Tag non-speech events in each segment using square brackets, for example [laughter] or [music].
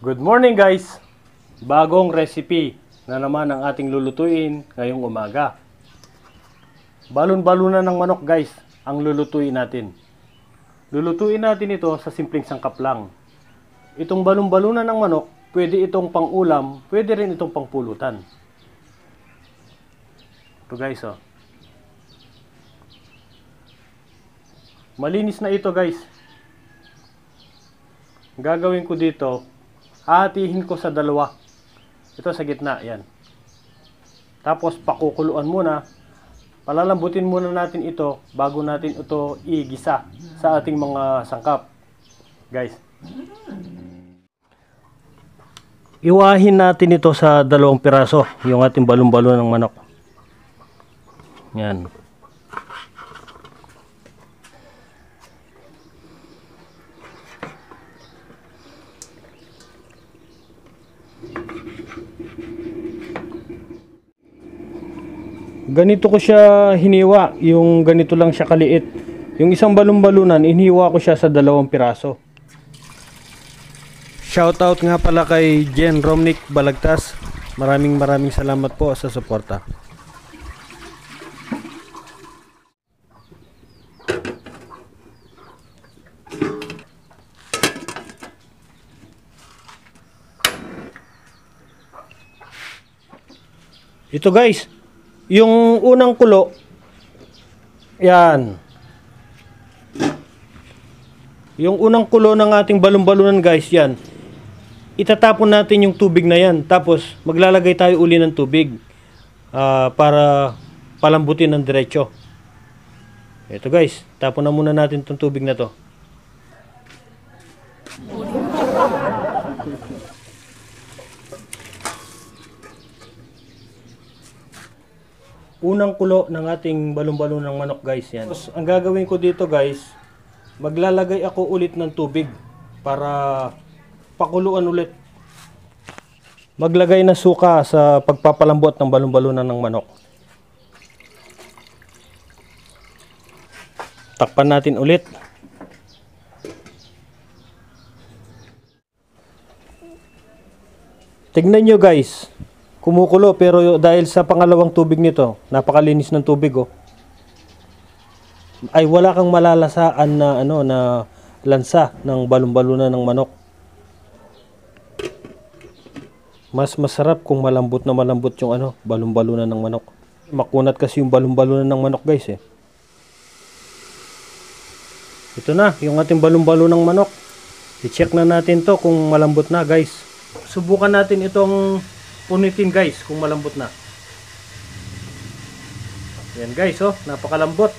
Good morning guys! Bagong recipe na naman ang ating lulutuin ngayong umaga. Balon-balunan ng manok guys ang lulutuin natin. Lulutuin natin ito sa simpleng sangkap lang. Itong balon-balunan ng manok, pwede itong pang-ulam, pwede rin itong pangpulutan. Ito guys oh. Malinis na ito guys. Gagawin ko dito, hahatihin ko sa dalawa. Ito sa gitna, yan. Tapos pakukuluan muna. Palalambutin muna natin ito bago natin ito igisa sa ating mga sangkap. Guys. Iwahin natin ito sa dalawang piraso, yung ating balon-balon ng manok. Yan. Ganito ko siya hiniwa, yung ganito lang siya kaliit. Yung isang balon-balunan, inihiwa ko siya sa dalawang piraso. Shoutout nga pala kay Jen Romnick Balagtas. Maraming maraming salamat po sa suporta. Ito guys, yung unang kulo, yan. Yung unang kulo ng ating balon-balunan guys, yan. Itatapon natin yung tubig na yan. Tapos, maglalagay tayo uli ng tubig. ah, para palambutin ng diretso. Ito guys, tapon na muna natin itong tubig na to. Unang kulo ng ating balon-balon ng manok guys yan. Tapos, ang gagawin ko dito guys, maglalagay ako ulit ng tubig para pakuluan ulit. Maglagay na suka sa pagpapalambot ng balon-balunan ng manok. Takpan natin ulit. Tignan nyo guys, kumukulo pero dahil sa pangalawang tubig nito, napakalinis ng tubig oh. Ay wala kang malalasaan na ano na lansa ng balon-balunan ng manok. Mas masarap kung malambot na malambot yung ano, balon-balunan ng manok. Makunat kasi yung balon-balunan ng manok guys eh. Ito na, yung ating balon-balon ng manok. I-check na natin to kung malambot na guys. Subukan natin itong punitin guys kung malambot na. Yan guys oh, napakalambot.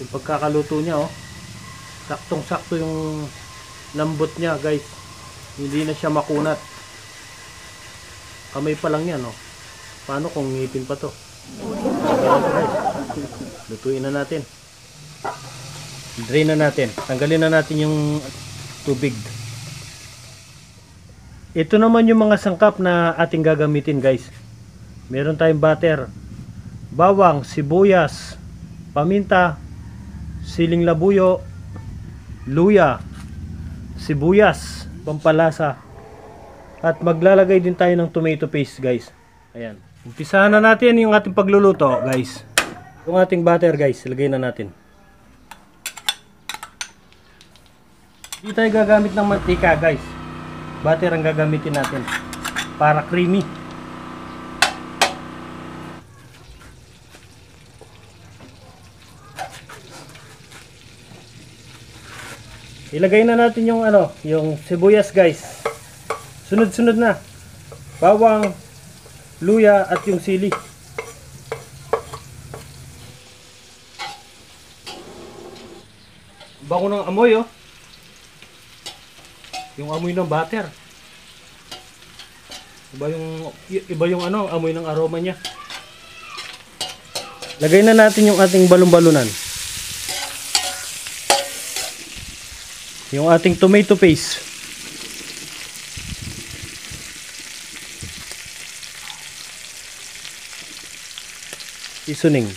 Yung pagkakaluto niya oh. Saktong sakto yung lambot niya guys. Hindi na siya makunat. Kamay pa lang yan oh. Paano kung ngipin pa to? Lutuin na natin. Drain na natin. Tanggalin na natin yung tubig. Ito naman yung mga sangkap na ating gagamitin guys. Meron tayong butter, bawang, sibuyas, paminta, siling labuyo, luya, sibuyas, pampalasa. At maglalagay din tayo ng tomato paste guys. Ayan. Umpisahan na natin yung ating pagluluto guys. Yung ating butter guys, ilagay na natin. Hindi tayo gagamit ng mantika guys. Butter ang gagamitin natin para creamy. Ilagay na natin yung ano, yung sibuyas guys. Sunod-sunod na. Bawang, luya at yung sili. Bango ng amoy oh. Yung amoy ng butter. Iba yung iba yung ano, amoy ng aroma niya. Lagay na natin yung ating balon-balunan. Yung ating tomato paste. Seasoning.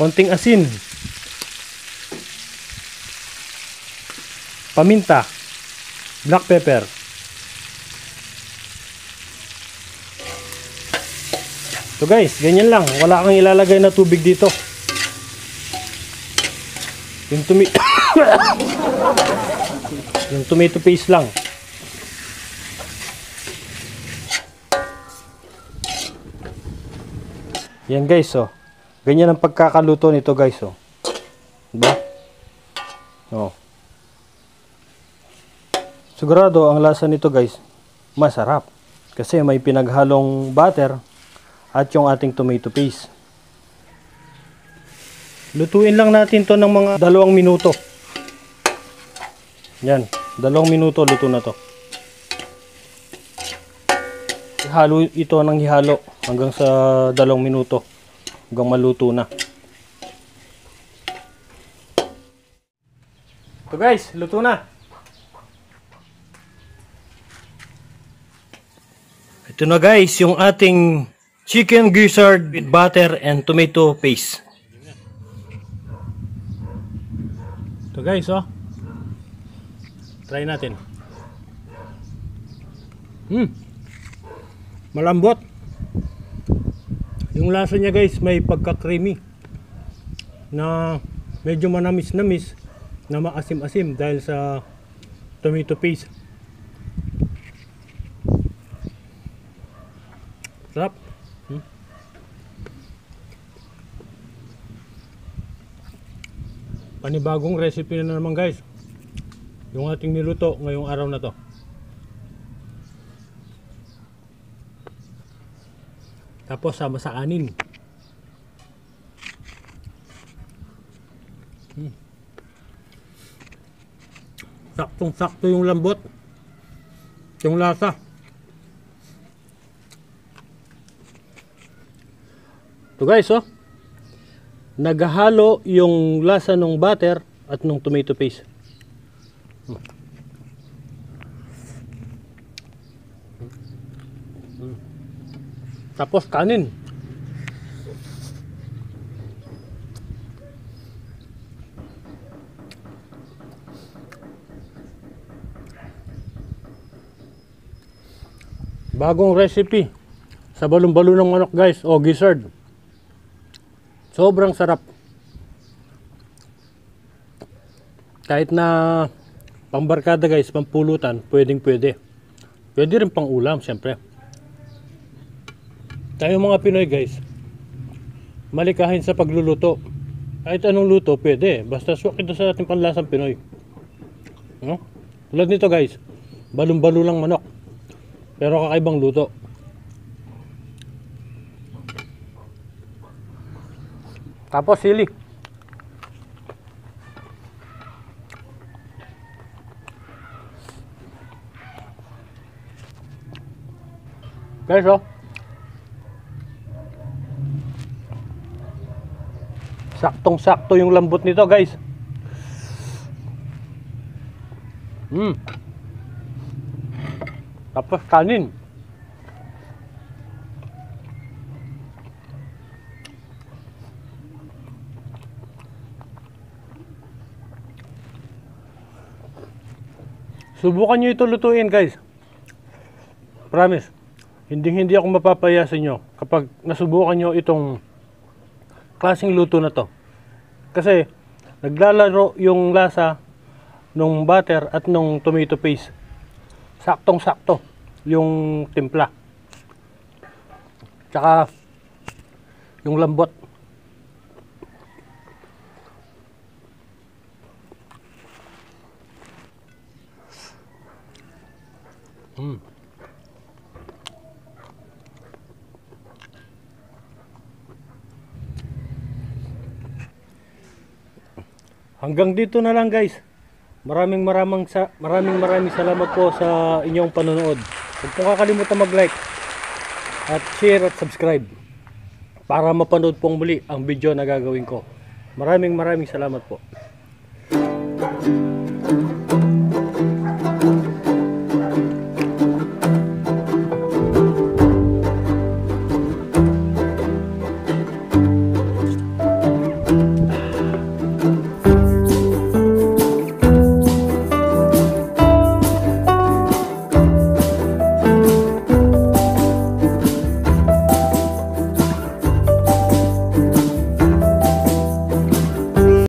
Konting asin. Paminta, black pepper. So guys, ganyan lang. Wala kang ilalagay na tubig dito. Yung tumi [coughs] Yung tomato paste lang. Yan guys, oh. Ganyan ang pagkakaluto nito guys, oh. Diba? Oh. Sigurado ang lasa nito guys, masarap. Kasi may pinaghalong butter at yung ating tomato paste. Lutuin lang natin to ng mga dalawang minuto. Yan, dalawang minuto luto na to. Ihalo ito ng ihalo hanggang sa dalawang minuto hanggang maluto na. So guys, luto na. Ito na guys, yung ating chicken gizzard with butter and tomato paste. Ito guys, oh. Try natin. Hmm. Malambot. Yung lasa niya guys, may pagka-creamy. Na medyo manamis-namis na maasim-asim dahil sa tomato paste. Sarap. Hmm? Panibagong recipe na naman guys. Yung ating niluto ngayong araw na to. Tapos sama sa anin. Hmm. Saktong sakto yung lambot. Yung lasa. So guys, oh. Naghahalo yung lasa ng butter at ng tomato paste. Tapos kanin. Bagong recipe sa balon-balon ng manok guys o gizzard. Sobrang sarap. Kahit na pambarkada guys, pampulutan, pwedeng pwede. Pwede rin pang ulam, syempre. Tayo mga Pinoy guys, malikahin sa pagluluto. Kahit anong luto, pwede. Basta swak ito sa ating panlasang Pinoy. No? Tulad nito guys, balon-balo lang manok. Pero kakaibang luto. Tapos sili. Guys, oh. Saktong-sakto yung lambot nito, guys. Mm. Tapos kanin. Subukan nyo ito lutuin guys. Promise. Hindi hindi ako mapapaya sa inyo kapag nasubukan nyo itong klaseng luto na to. Kasi naglalaro yung lasa nung butter at nung tomato paste. Saktong-sakto yung timpla. Tsaka yung lambot. Mm. Hanggang dito na lang guys. Maraming maraming sa maraming maraming salamat po sa inyong panonood. Huwag po kakalimutan mag-like at share at subscribe para mapanood pong muli ang video na gagawin ko. Maraming maraming salamat po.